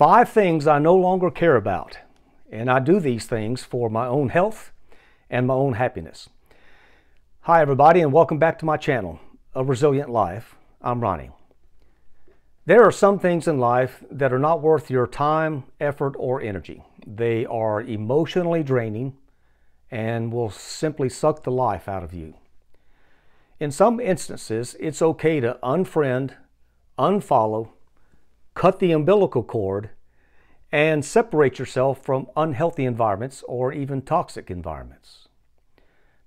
Five things I no longer care about, and I do these things for my own health and my own happiness. Hi, everybody, and welcome back to my channel, A Resilient Life. I'm Ronnie. There are some things in life that are not worth your time, effort, or energy. They are emotionally draining and will simply suck the life out of you. In some instances, it's okay to unfriend, unfollow, cut the umbilical cord, and separate yourself from unhealthy environments or even toxic environments.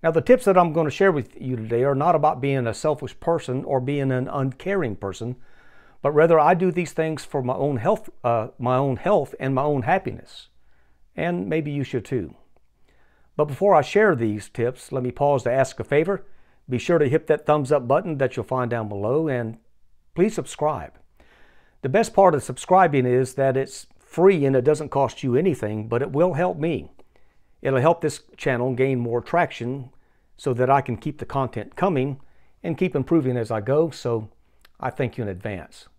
Now, the tips that I'm going to share with you today are not about being a selfish person or being an uncaring person, but rather I do these things for my own health, uh, my own health and my own happiness. And maybe you should too. But before I share these tips, let me pause to ask a favor. Be sure to hit that thumbs up button that you'll find down below and please subscribe. The best part of subscribing is that it's free and it doesn't cost you anything, but it will help me. It'll help this channel gain more traction so that I can keep the content coming and keep improving as I go. So I thank you in advance.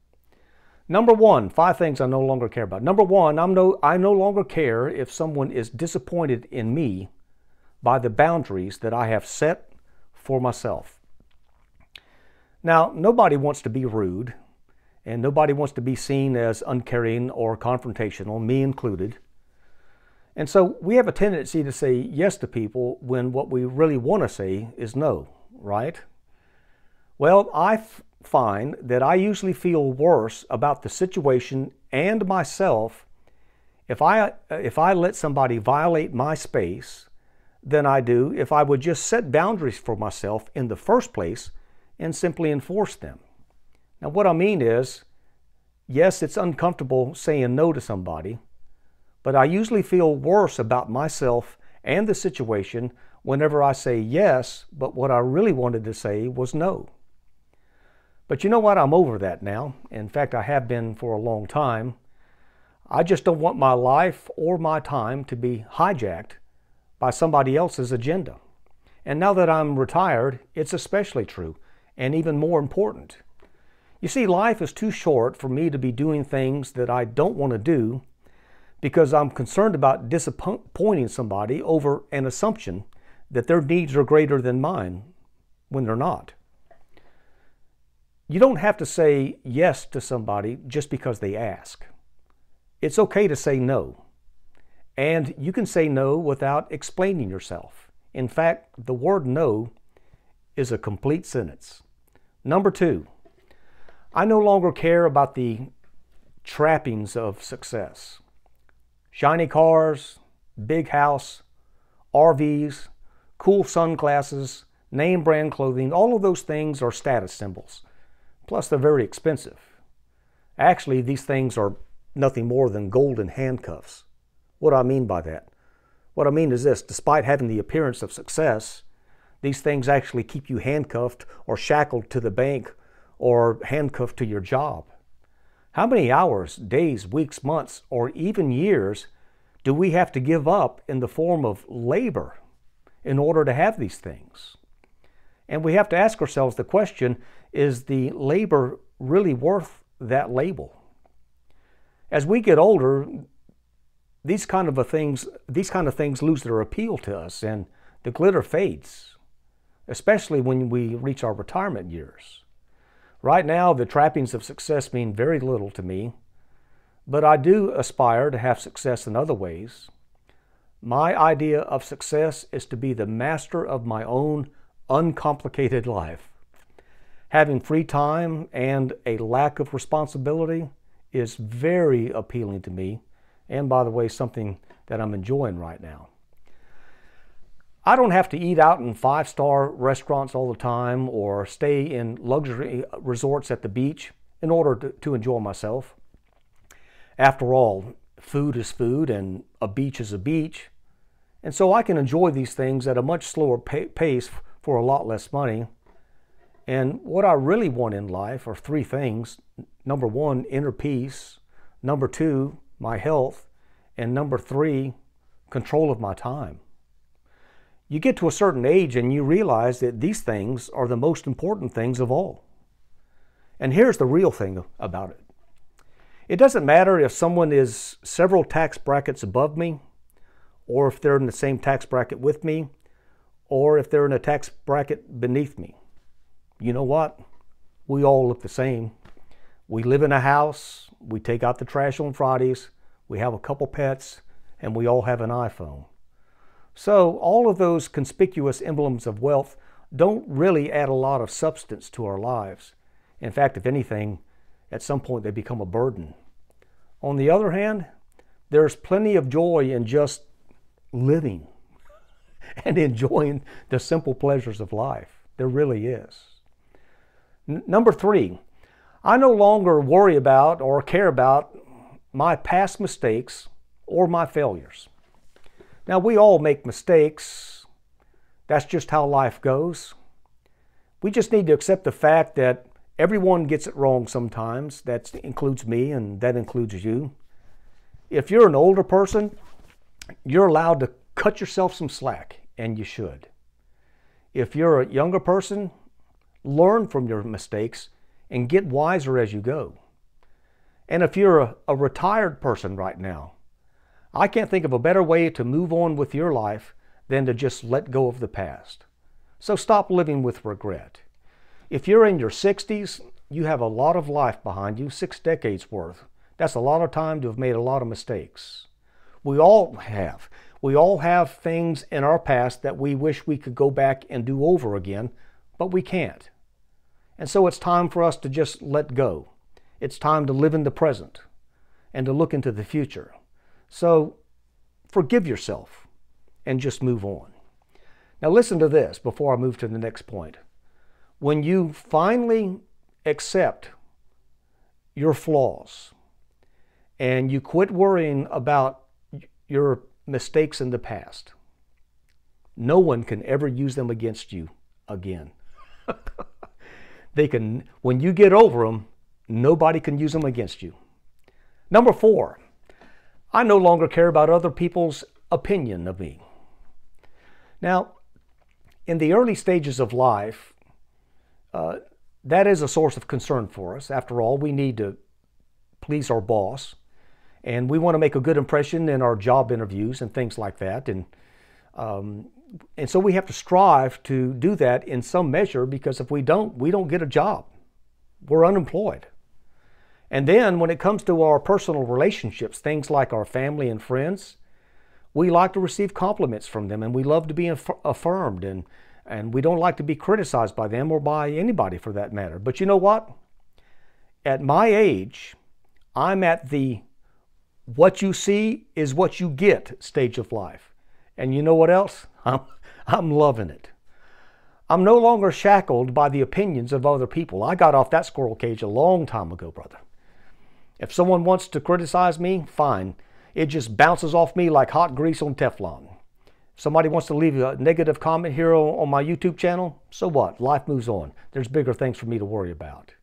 Number one, five things I no longer care about. Number one, I'm no, I no longer care if someone is disappointed in me by the boundaries that I have set for myself. Now, nobody wants to be rude and nobody wants to be seen as uncaring or confrontational, me included. And so we have a tendency to say yes to people when what we really want to say is no, right? Well, I find that I usually feel worse about the situation and myself if I, uh, if I let somebody violate my space than I do if I would just set boundaries for myself in the first place and simply enforce them. Now, what I mean is, yes, it's uncomfortable saying no to somebody, but I usually feel worse about myself and the situation whenever I say yes, but what I really wanted to say was no. But you know what? I'm over that now. In fact, I have been for a long time. I just don't want my life or my time to be hijacked by somebody else's agenda. And now that I'm retired, it's especially true and even more important. You see, life is too short for me to be doing things that I don't want to do because I'm concerned about disappointing somebody over an assumption that their needs are greater than mine when they're not. You don't have to say yes to somebody just because they ask. It's okay to say no. And you can say no without explaining yourself. In fact, the word no is a complete sentence. Number two, I no longer care about the trappings of success. Shiny cars, big house, RVs, cool sunglasses, name brand clothing, all of those things are status symbols. Plus, they're very expensive. Actually, these things are nothing more than golden handcuffs. What do I mean by that? What I mean is this despite having the appearance of success, these things actually keep you handcuffed or shackled to the bank or handcuffed to your job? How many hours, days, weeks, months, or even years do we have to give up in the form of labor in order to have these things? And we have to ask ourselves the question is the labor really worth that label? As we get older, these kind of things these kind of things lose their appeal to us and the glitter fades, especially when we reach our retirement years. Right now, the trappings of success mean very little to me, but I do aspire to have success in other ways. My idea of success is to be the master of my own uncomplicated life. Having free time and a lack of responsibility is very appealing to me, and by the way, something that I'm enjoying right now. I don't have to eat out in five star restaurants all the time or stay in luxury uh, resorts at the beach in order to, to enjoy myself. After all, food is food and a beach is a beach. And so I can enjoy these things at a much slower pace for a lot less money. And what I really want in life are three things. Number one, inner peace. Number two, my health. And number three, control of my time you get to a certain age and you realize that these things are the most important things of all. And here's the real thing about it It doesn't matter if someone is several tax brackets above me, or if they're in the same tax bracket with me, or if they're in a tax bracket beneath me. You know what? We all look the same. We live in a house, we take out the trash on Fridays, we have a couple pets, and we all have an iPhone. So, all of those conspicuous emblems of wealth don't really add a lot of substance to our lives. In fact, if anything, at some point they become a burden. On the other hand, there's plenty of joy in just living and enjoying the simple pleasures of life. There really is. N- number three, I no longer worry about or care about my past mistakes or my failures. Now, we all make mistakes. That's just how life goes. We just need to accept the fact that everyone gets it wrong sometimes. That includes me and that includes you. If you're an older person, you're allowed to cut yourself some slack, and you should. If you're a younger person, learn from your mistakes and get wiser as you go. And if you're a, a retired person right now, I can't think of a better way to move on with your life than to just let go of the past. So stop living with regret. If you're in your 60s, you have a lot of life behind you, six decades worth. That's a lot of time to have made a lot of mistakes. We all have. We all have things in our past that we wish we could go back and do over again, but we can't. And so it's time for us to just let go. It's time to live in the present and to look into the future. So forgive yourself and just move on. Now, listen to this before I move to the next point. When you finally accept your flaws and you quit worrying about your mistakes in the past, no one can ever use them against you again. they can, when you get over them, nobody can use them against you. Number four, I no longer care about other people's opinion of me. Now, in the early stages of life, uh, that is a source of concern for us. After all, we need to please our boss, and we want to make a good impression in our job interviews and things like that. And um, and so we have to strive to do that in some measure because if we don't, we don't get a job. We're unemployed. And then when it comes to our personal relationships, things like our family and friends, we like to receive compliments from them and we love to be affirmed and, and we don't like to be criticized by them or by anybody for that matter. But you know what? At my age, I'm at the what you see is what you get stage of life. And you know what else? I'm, I'm loving it. I'm no longer shackled by the opinions of other people. I got off that squirrel cage a long time ago, brother. If someone wants to criticize me, fine. It just bounces off me like hot grease on Teflon. Somebody wants to leave a negative comment here on my YouTube channel, so what? Life moves on. There's bigger things for me to worry about.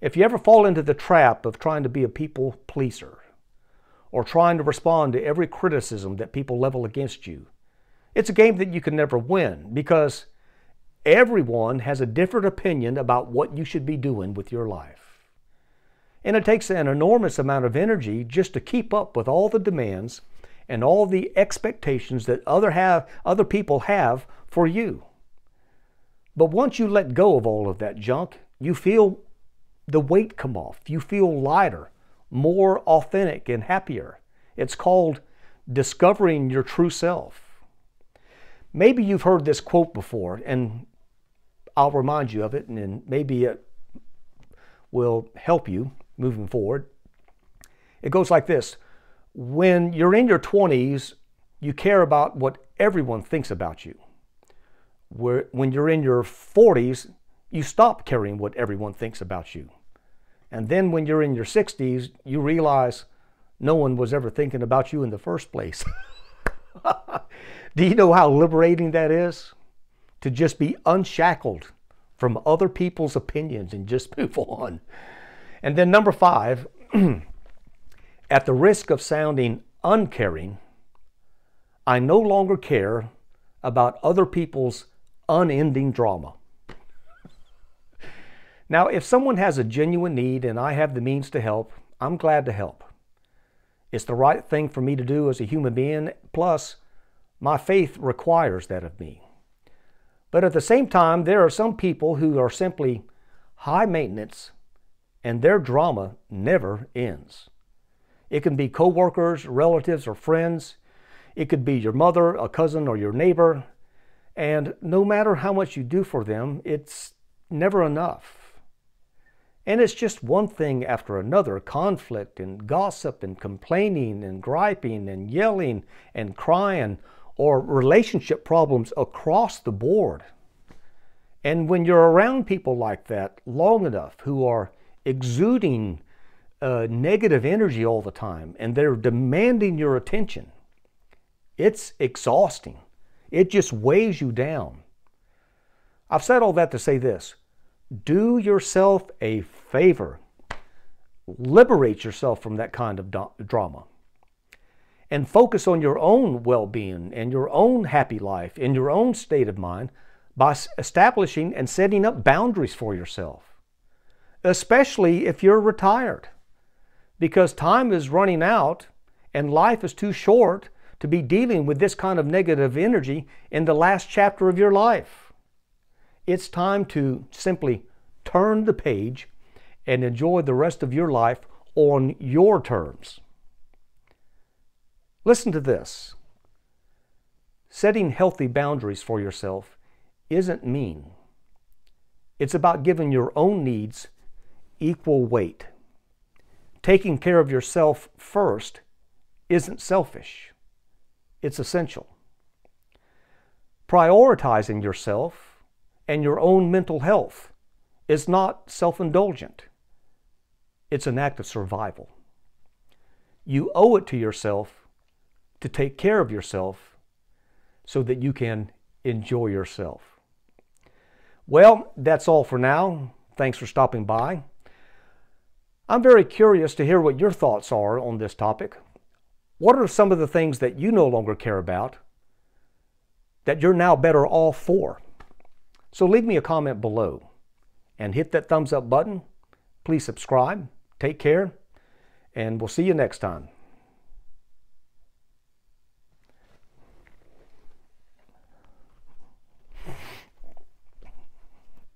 If you ever fall into the trap of trying to be a people pleaser or trying to respond to every criticism that people level against you, it's a game that you can never win because everyone has a different opinion about what you should be doing with your life. And it takes an enormous amount of energy just to keep up with all the demands and all the expectations that other have other people have for you. But once you let go of all of that junk, you feel the weight come off. You feel lighter, more authentic and happier. It's called discovering your true self. Maybe you've heard this quote before, and I'll remind you of it, and maybe it will help you moving forward. It goes like this When you're in your 20s, you care about what everyone thinks about you. When you're in your 40s, you stop caring what everyone thinks about you. And then when you're in your 60s, you realize no one was ever thinking about you in the first place. Do you know how liberating that is? To just be unshackled from other people's opinions and just move on. And then number five, at the risk of sounding uncaring, I no longer care about other people's unending drama. now, if someone has a genuine need and I have the means to help, I'm glad to help. It's the right thing for me to do as a human being, plus, my faith requires that of me. But at the same time, there are some people who are simply high maintenance and their drama never ends. It can be coworkers, relatives, or friends. It could be your mother, a cousin, or your neighbor. And no matter how much you do for them, it's never enough. And it's just one thing after another conflict and gossip and complaining and griping and yelling and crying or relationship problems across the board. And when you're around people like that long enough who are exuding uh, negative energy all the time and they're demanding your attention, it's exhausting. It just weighs you down. I've said all that to say this do yourself a favor. Liberate yourself from that kind of drama. And focus on your own well being and your own happy life and your own state of mind by establishing and setting up boundaries for yourself, especially if you're retired. Because time is running out and life is too short to be dealing with this kind of negative energy in the last chapter of your life. It's time to simply turn the page and enjoy the rest of your life on your terms. Listen to this setting healthy boundaries for yourself isn't mean. It's about giving your own needs equal weight. Taking care of yourself first isn't selfish it's essential. Prioritizing yourself and your own mental health is not self indulgent, it's an act of survival. You owe it to yourself to take care of yourself so that you can enjoy yourself. Well, that's all for now. Thanks for stopping by. I'm very curious to hear what your thoughts are on this topic. What are some of the things that you no longer care about that you're now better off for? So leave me a comment below and hit that thumbs up button. Please subscribe. Take care, and we'll see you next time.